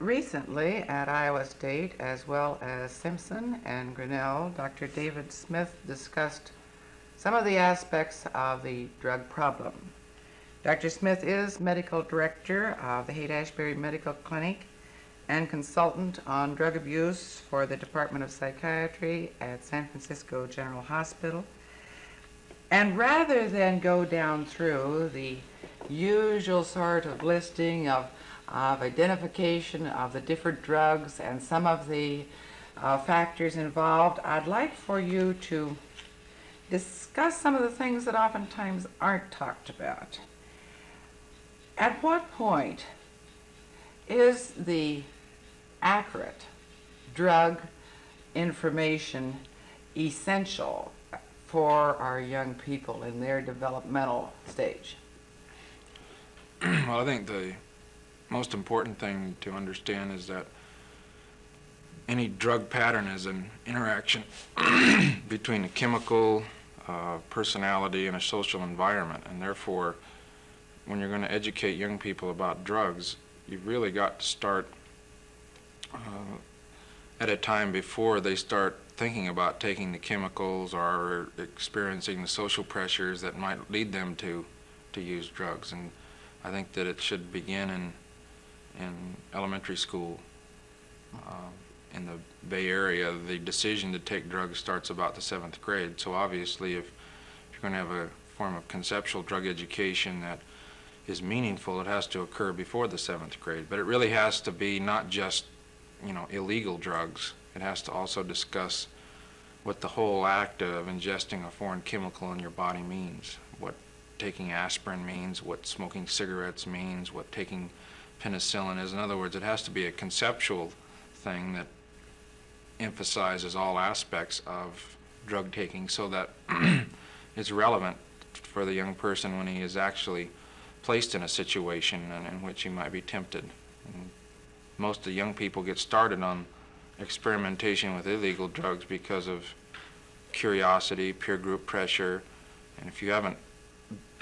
Recently at Iowa State, as well as Simpson and Grinnell, Dr. David Smith discussed some of the aspects of the drug problem. Dr. Smith is medical director of the Haight-Ashbury Medical Clinic and consultant on drug abuse for the Department of Psychiatry at San Francisco General Hospital. And rather than go down through the usual sort of listing of, of identification of the different drugs and some of the uh, factors involved, I'd like for you to discuss some of the things that oftentimes aren't talked about. At what point is the accurate drug information essential for our young people in their developmental stage? well, I think the most important thing to understand is that any drug pattern is an interaction between a chemical, uh, personality, and a social environment. And therefore, when you're going to educate young people about drugs, you've really got to start uh, at a time before they start thinking about taking the chemicals or experiencing the social pressures that might lead them to, to use drugs. And I think that it should begin in, in elementary school. Uh, in the Bay Area, the decision to take drugs starts about the seventh grade. So obviously, if, if you're going to have a form of conceptual drug education that is meaningful, it has to occur before the seventh grade. But it really has to be not just, you know, illegal drugs. It has to also discuss what the whole act of ingesting a foreign chemical in your body means, what taking aspirin means, what smoking cigarettes means, what taking penicillin is. In other words, it has to be a conceptual thing that emphasizes all aspects of drug taking so that it's relevant for the young person when he is actually placed in a situation in, in which he might be tempted. And most of the young people get started on experimentation with illegal drugs because of curiosity, peer group pressure, and if you haven't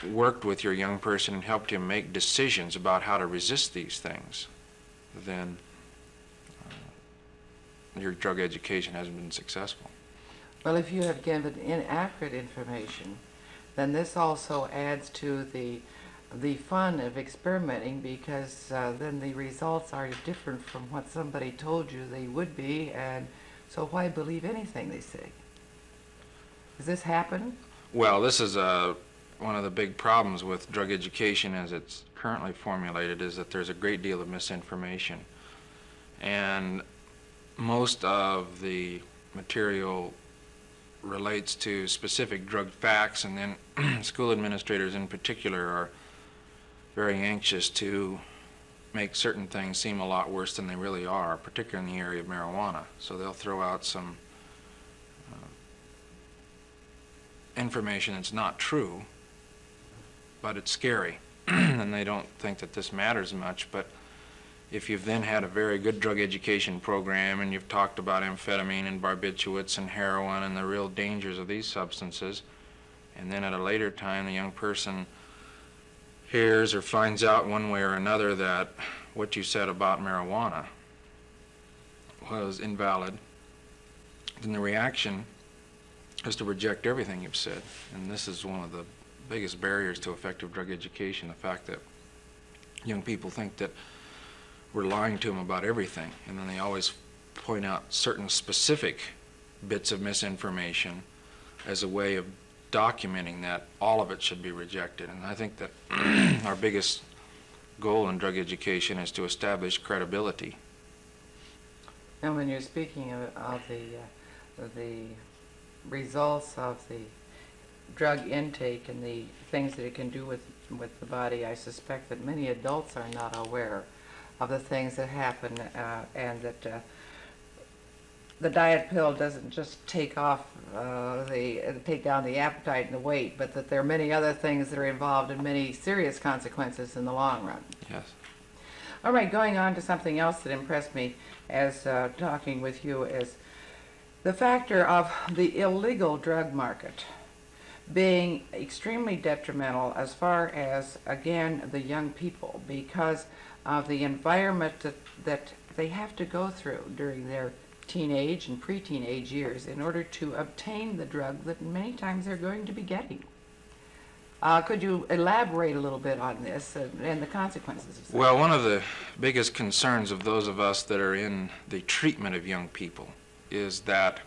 worked with your young person and helped him make decisions about how to resist these things, then uh, your drug education hasn't been successful. Well, if you have given inaccurate information, then this also adds to the the fun of experimenting because uh, then the results are different from what somebody told you they would be, and so why believe anything they say? Does this happen? Well, this is uh, one of the big problems with drug education as it's currently formulated is that there's a great deal of misinformation. And most of the material relates to specific drug facts, and then school administrators in particular are very anxious to make certain things seem a lot worse than they really are, particularly in the area of marijuana. So they'll throw out some uh, information that's not true, but it's scary. and they don't think that this matters much. But if you've then had a very good drug education program and you've talked about amphetamine and barbiturates and heroin and the real dangers of these substances, and then at a later time the young person hears or finds out one way or another that what you said about marijuana was invalid, then the reaction is to reject everything you've said. And this is one of the biggest barriers to effective drug education, the fact that young people think that we're lying to them about everything, and then they always point out certain specific bits of misinformation as a way of documenting that all of it should be rejected. And I think that our biggest goal in drug education is to establish credibility. And when you're speaking of, of the uh, the results of the drug intake and the things that it can do with with the body, I suspect that many adults are not aware of the things that happen uh, and that uh, the diet pill doesn't just take off uh, the take down the appetite and the weight, but that there are many other things that are involved and many serious consequences in the long run. Yes. All right, going on to something else that impressed me as uh, talking with you is the factor of the illegal drug market being extremely detrimental as far as again the young people because of the environment that, that they have to go through during their teenage and pre-teenage years in order to obtain the drug that many times they're going to be getting. Uh, could you elaborate a little bit on this and, and the consequences? Well, one of the biggest concerns of those of us that are in the treatment of young people is that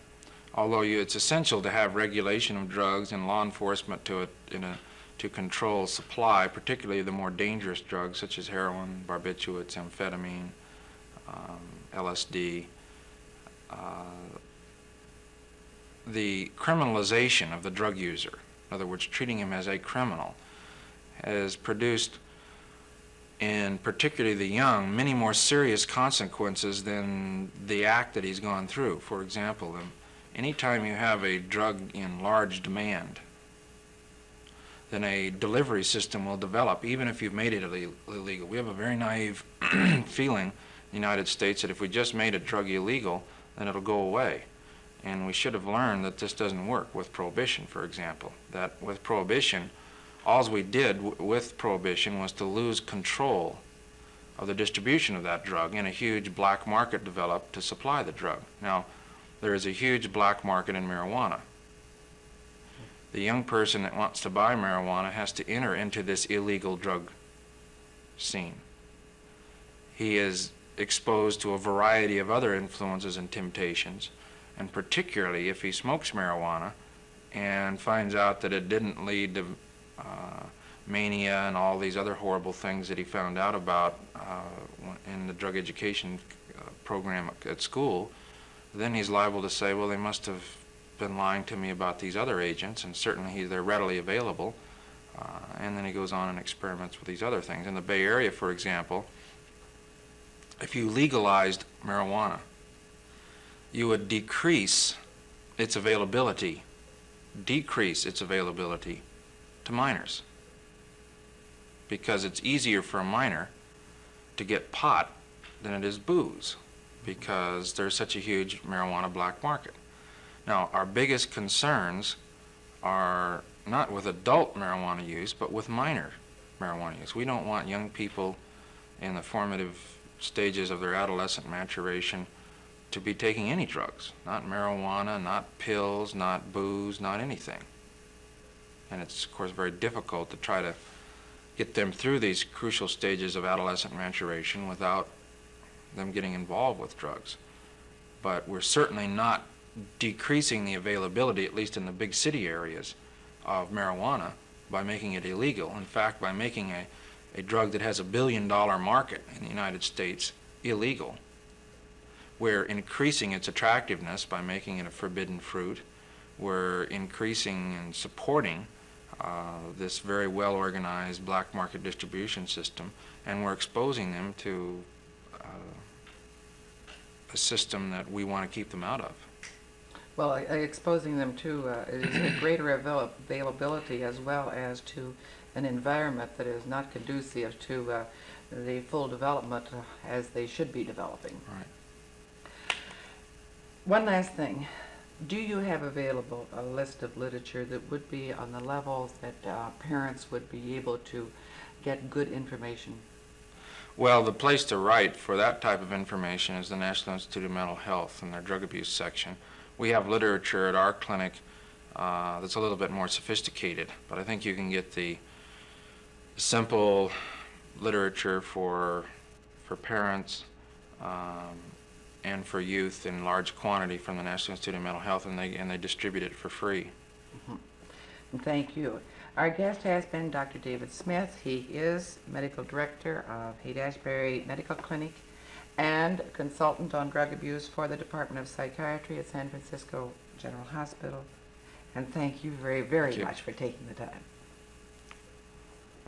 although you, it's essential to have regulation of drugs and law enforcement to, in a, to control supply, particularly the more dangerous drugs such as heroin, barbiturates, amphetamine, um, LSD, uh, the criminalization of the drug user, in other words, treating him as a criminal, has produced in particularly the young, many more serious consequences than the act that he's gone through. For example, anytime you have a drug in large demand, then a delivery system will develop, even if you've made it ille- illegal. We have a very naive feeling in the United States that if we just made a drug illegal, then it'll go away. And we should have learned that this doesn't work with prohibition, for example. That with prohibition, all we did with prohibition was to lose control of the distribution of that drug, and a huge black market developed to supply the drug. Now, there is a huge black market in marijuana. The young person that wants to buy marijuana has to enter into this illegal drug scene. He is exposed to a variety of other influences and temptations, and particularly if he smokes marijuana and finds out that it didn't lead to uh, mania and all these other horrible things that he found out about uh, in the drug education uh, program at school, then he's liable to say, well, they must have been lying to me about these other agents, and certainly he, they're readily available. Uh, and then he goes on and experiments with these other things. In the Bay Area, for example, if you legalized marijuana, you would decrease its availability, decrease its availability to minors. Because it's easier for a minor to get pot than it is booze, because there's such a huge marijuana black market. Now, our biggest concerns are not with adult marijuana use, but with minor marijuana use. We don't want young people in the formative stages of their adolescent maturation to be taking any drugs, not marijuana, not pills, not booze, not anything. And it's, of course, very difficult to try to get them through these crucial stages of adolescent maturation without them getting involved with drugs. But we're certainly not decreasing the availability, at least in the big city areas, of marijuana by making it illegal. In fact, by making a, a drug that has a billion dollar market in the United States illegal, we're increasing its attractiveness by making it a forbidden fruit. We're increasing and supporting uh, this very well organized black market distribution system, and we're exposing them to a system that we want to keep them out of. Well, exposing them to uh, is a greater avail- availability as well as to an environment that is not conducive to uh, the full development uh, as they should be developing. Right. One last thing. Do you have available a list of literature that would be on the level that uh, parents would be able to get good information? Well, the place to write for that type of information is the National Institute of Mental Health in their drug abuse section. We have literature at our clinic uh, that's a little bit more sophisticated, but I think you can get the simple literature for for parents um, and for youth in large quantity from the National Institute of Mental Health, and they and they distribute it for free. And Thank you. Our guest has been Dr. David Smith. He is medical director of Haight-Ashbury Medical Clinic and consultant on drug abuse for the Department of Psychiatry at San Francisco General Hospital. And thank you very, very much for taking the time.